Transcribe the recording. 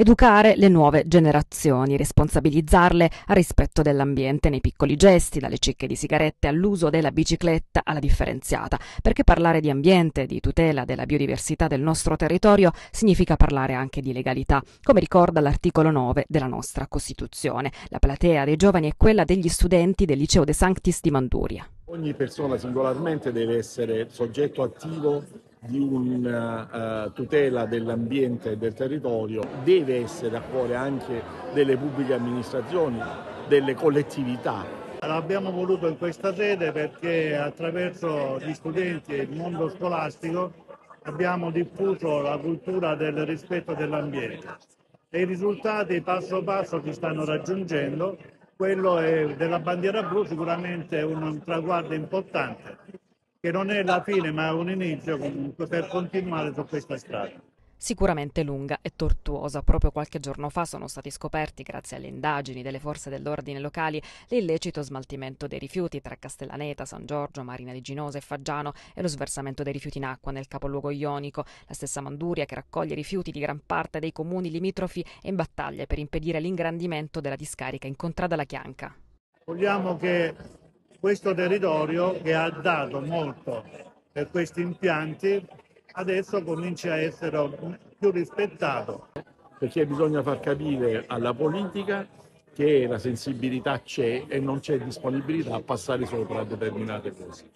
Educare le nuove generazioni, responsabilizzarle al rispetto dell'ambiente nei piccoli gesti, dalle cicche di sigarette all'uso della bicicletta alla differenziata, perché parlare di ambiente, di tutela della biodiversità del nostro territorio significa parlare anche di legalità, come ricorda l'articolo 9 della nostra Costituzione. La platea dei giovani è quella degli studenti del Liceo De Sanctis di Manduria. Ogni persona singolarmente deve essere soggetto attivo di una uh, tutela dell'ambiente e del territorio deve essere a cuore anche delle pubbliche amministrazioni, delle collettività. L'abbiamo voluto in questa sede perché attraverso gli studenti e il mondo scolastico abbiamo diffuso la cultura del rispetto dell'ambiente e i risultati passo passo si stanno raggiungendo. Quello della bandiera blu sicuramente è un traguardo importante che non è la fine ma è un inizio comunque per continuare su questa strada. Sicuramente lunga e tortuosa. Proprio qualche giorno fa sono stati scoperti, grazie alle indagini delle forze dell'ordine locali, l'illecito smaltimento dei rifiuti tra Castellaneta, San Giorgio, Marina di Ginosa e Faggiano e lo sversamento dei rifiuti in acqua nel capoluogo ionico. La stessa Manduria, che raccoglie rifiuti di gran parte dei comuni limitrofi, è in battaglia per impedire l'ingrandimento della discarica in Contrada la Chianca. Vogliamo che questo territorio che ha dato molto per questi impianti adesso comincia a essere più rispettato. Perché bisogna far capire alla politica che la sensibilità c'è e non c'è disponibilità a passare sopra determinate cose.